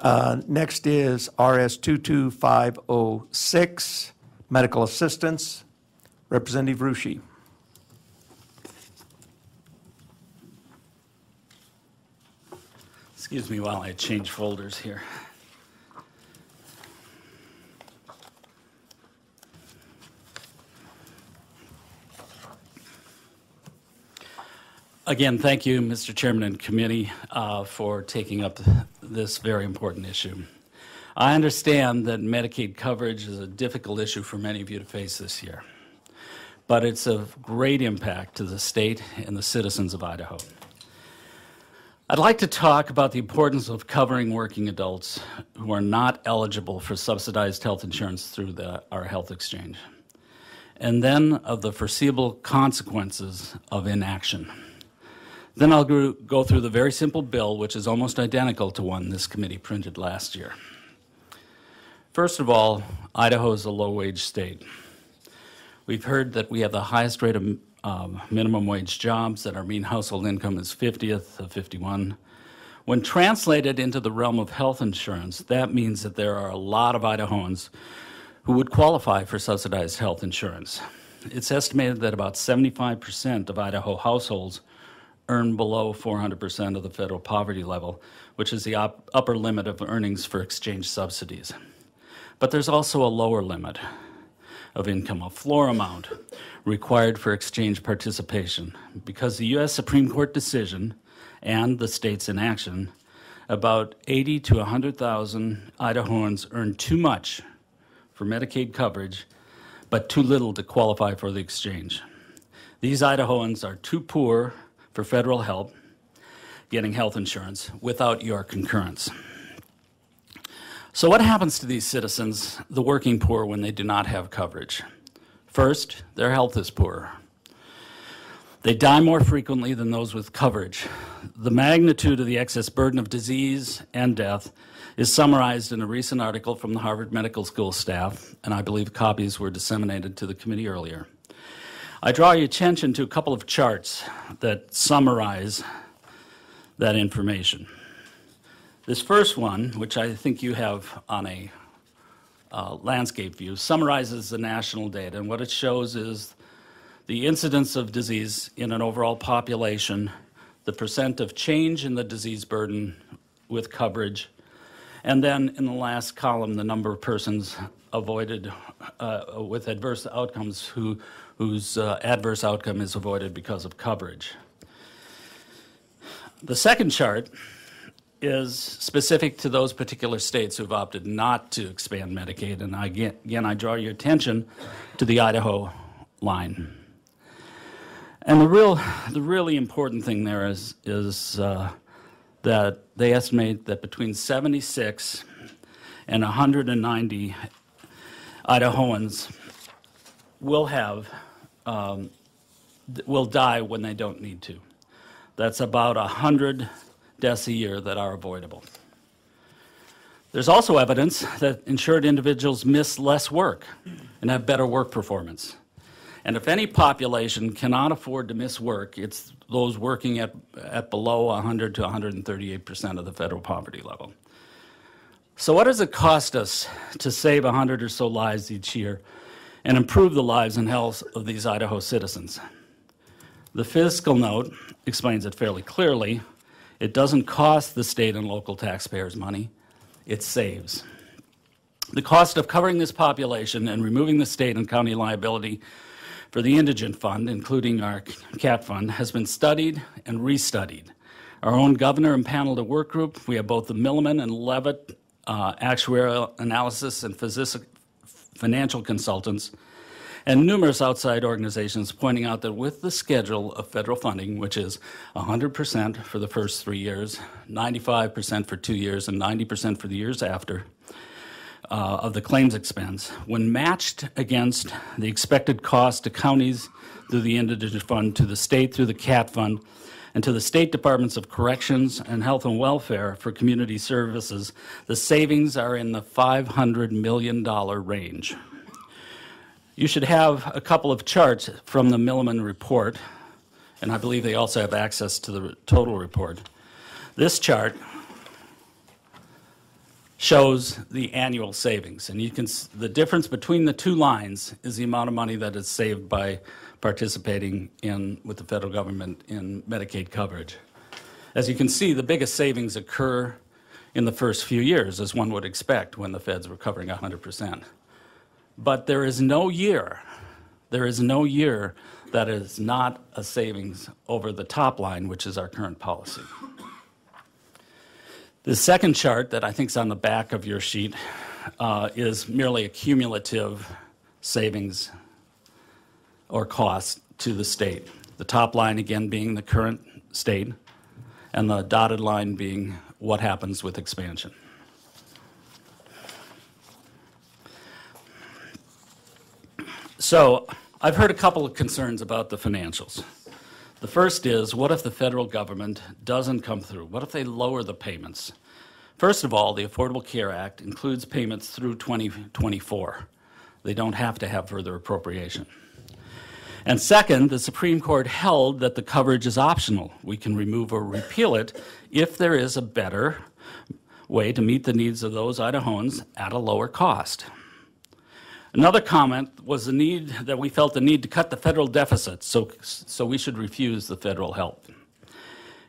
Uh, Next is RS 22506, medical assistance. Representative Rusche. Excuse me while I change folders here. Again, thank you, Mr. Chairman and committee, uh, for taking up this very important issue. I understand that Medicaid coverage is a difficult issue for many of you to face this year, but it's of great impact to the state and the citizens of Idaho. I'd like to talk about the importance of covering working adults who are not eligible for subsidized health insurance through the, our health exchange, and then of the foreseeable consequences of inaction. Then I'll go through the very simple bill, which is almost identical to one this committee printed last year. First of all, Idaho is a low wage state. We've heard that we have the highest rate of um, minimum wage jobs, that our mean household income is 50th of 51. When translated into the realm of health insurance, that means that there are a lot of Idahoans who would qualify for subsidized health insurance. It's estimated that about 75% of Idaho households earn below 400% of the federal poverty level, which is the op- upper limit of earnings for exchange subsidies. But there's also a lower limit of income, a floor amount required for exchange participation, because the U.S. Supreme Court decision and the state's inaction, about 80 to 100,000 Idahoans earn too much for Medicaid coverage, but too little to qualify for the exchange. These Idahoans are too poor for federal help getting health insurance without your concurrence. So, what happens to these citizens, the working poor, when they do not have coverage? First, their health is poor. They die more frequently than those with coverage. The magnitude of the excess burden of disease and death is summarized in a recent article from the Harvard Medical School staff, and I believe copies were disseminated to the committee earlier. I draw your attention to a couple of charts that summarize that information. This first one, which I think you have on a uh, landscape view, summarizes the national data. And what it shows is the incidence of disease in an overall population, the percent of change in the disease burden with coverage, and then in the last column, the number of persons avoided uh, with adverse outcomes who whose uh, adverse outcome is avoided because of coverage. The second chart is specific to those particular states who've opted not to expand Medicaid, and again, again I draw your attention to the Idaho line. And the real, the really important thing there is, is uh, that they estimate that between 76 and 190 Idahoans will have um, will die when they don't need to. That's about 100 deaths a year that are avoidable. There's also evidence that insured individuals miss less work and have better work performance. And if any population cannot afford to miss work, it's those working at, at below 100 to 138% of the federal poverty level. So, what does it cost us to save 100 or so lives each year and improve the lives and health of these Idaho citizens. The fiscal note explains it fairly clearly. It doesn't cost the state and local taxpayers money, it saves. The cost of covering this population and removing the state and county liability for the indigent fund, including our CAT fund, has been studied and restudied. Our own governor impaneled a work group. We have both the Milliman and Leavitt uh, actuarial analysis and financial consultants, and numerous outside organizations pointing out that with the schedule of federal funding, which is 100% for the first three years, 95% for two years, and 90% for the years after, uh, of the claims expense, when matched against the expected cost to counties through the indigent fund, to the state through the CAT fund, and to the state departments of corrections and health and welfare for community services, the savings are in the $500 million range. You should have a couple of charts from the Milliman report, and I believe they also have access to the total report. This chart shows the annual savings. And you can, the difference between the two lines is the amount of money that is saved by participating in, with the federal government in Medicaid coverage. As you can see, the biggest savings occur in the first few years, as one would expect when the feds were covering 100%. But there is no year, there is no year that is not a savings over the top line, which is our current policy. The second chart that I think is on the back of your sheet uh, is merely a cumulative savings or cost to the state. The top line, again, being the current state, and the dotted line being what happens with expansion. So I've heard a couple of concerns about the financials. The first is, what if the federal government doesn't come through? What if they lower the payments? First of all, the Affordable Care Act includes payments through 2024. They don't have to have further appropriation. And second, the Supreme Court held that the coverage is optional. We can remove or repeal it if there is a better way to meet the needs of those Idahoans at a lower cost. Another comment was the need that we felt the need to cut the federal deficit, so, so we should refuse the federal help.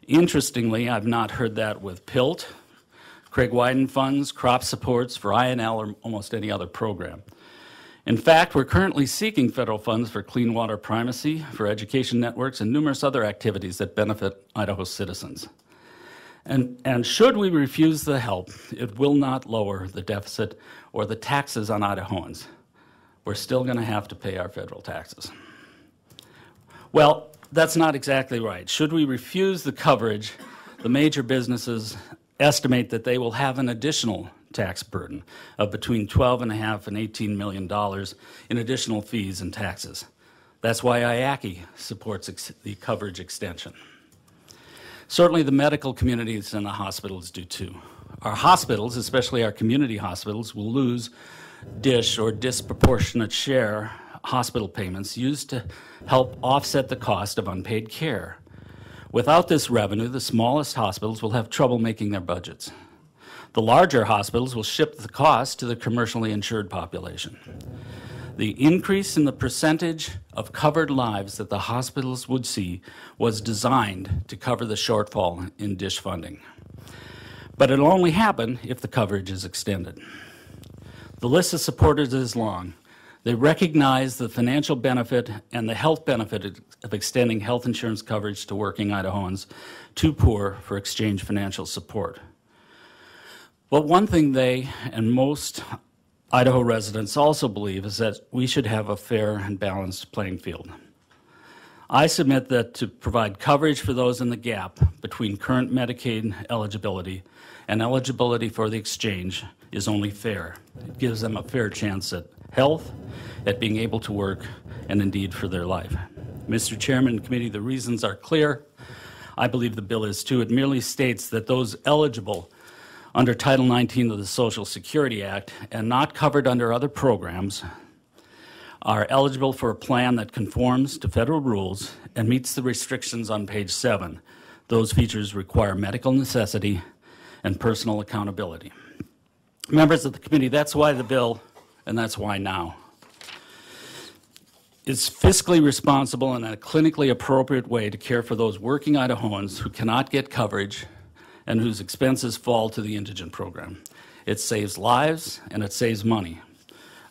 Interestingly, I've not heard that with PILT, Craig Wyden funds, crop supports for INL, or almost any other program. In fact, we're currently seeking federal funds for clean water primacy, for education networks, and numerous other activities that benefit Idaho citizens. And, and should we refuse the help, it will not lower the deficit or the taxes on Idahoans. We're still going to have to pay our federal taxes. Well, that's not exactly right. Should we refuse the coverage, the major businesses estimate that they will have an additional tax burden of between 12 and a half and 18 million dollars in additional fees and taxes. That's why IACI supports the coverage extension. Certainly, the medical communities and the hospitals do too. Our hospitals, especially our community hospitals, will lose dish or disproportionate share hospital payments used to help offset the cost of unpaid care. Without this revenue, the smallest hospitals will have trouble making their budgets. The larger hospitals will ship the cost to the commercially insured population. The increase in the percentage of covered lives that the hospitals would see was designed to cover the shortfall in dish funding. But it'll only happen if the coverage is extended. The list of supporters is long. They recognize the financial benefit and the health benefit of extending health insurance coverage to working Idahoans too poor for exchange financial support. But one thing they and most Idaho residents also believe is that we should have a fair and balanced playing field. I submit that to provide coverage for those in the gap between current Medicaid eligibility and eligibility for the exchange is only fair. It gives them a fair chance at health, at being able to work, and indeed for their life. Mr. Chairman committee, the reasons are clear. I believe the bill is too. It merely states that those eligible under Title 19 of the Social Security Act and not covered under other programs are eligible for a plan that conforms to federal rules and meets the restrictions on page 7. Those features require medical necessity and personal accountability. Members of the committee, that's why the bill, and that's why now. It's fiscally responsible and a clinically appropriate way to care for those working Idahoans who cannot get coverage and whose expenses fall to the indigent program. It saves lives and it saves money.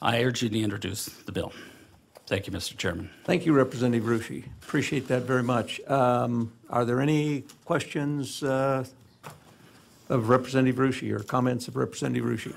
I urge you to introduce the bill. Thank you, Mr. Chairman. Thank you, Representative Rusche. Appreciate that very much. Um, Are there any questions uh, of Representative Rusche or comments of Representative Rusche?